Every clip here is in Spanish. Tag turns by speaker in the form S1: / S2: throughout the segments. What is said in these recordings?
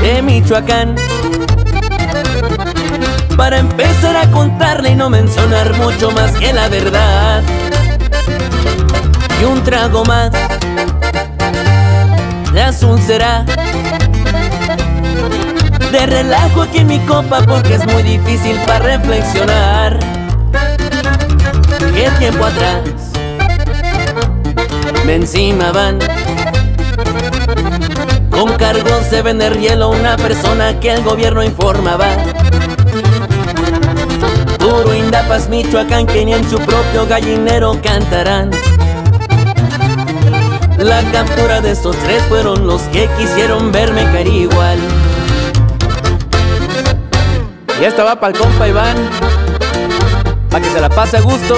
S1: de Michoacán. Para empezar a contarle y no mencionar mucho más que la verdad. Y un trago más de azul será. De relajo aquí en mi copa porque es muy difícil para reflexionar. Que tiempo atrás me encimaban con de vender hielo una persona que el gobierno informaba. Puro Indapas, Michoacán, que ni en su propio gallinero cantarán. La captura de estos tres fueron los que quisieron verme caer igual.
S2: Y esta va para el compa Iván, para que se la pase a gusto,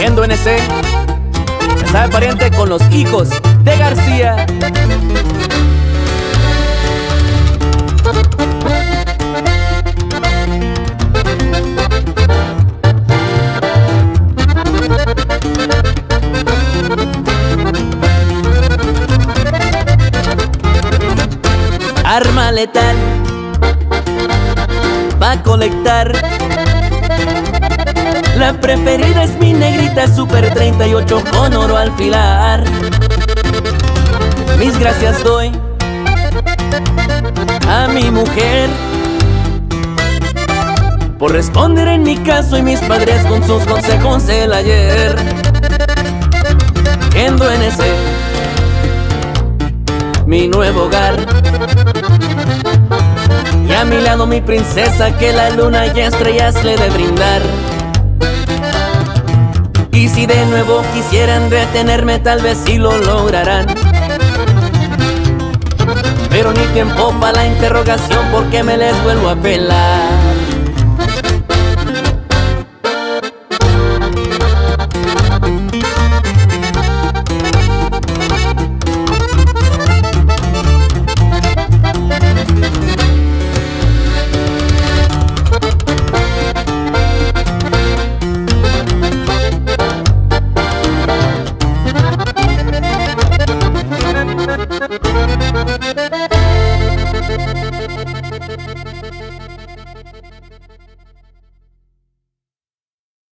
S2: en NC. Ya sabe pariente con los hijos de García.
S1: Arma letal va colectar. La preferida es mi negrita Super 38 con oro al filar. Mis gracias doy a mi mujer por responder en mi caso y mis padres con sus consejos del ayer. Endo en ese mi nuevo hogar. A mi lado mi princesa que la luna y estrellas le de brindar. Y si de nuevo quisieran detenerme tal vez sí lo lograrán. Pero ni tiempo para la interrogación porque me les vuelvo a pelar.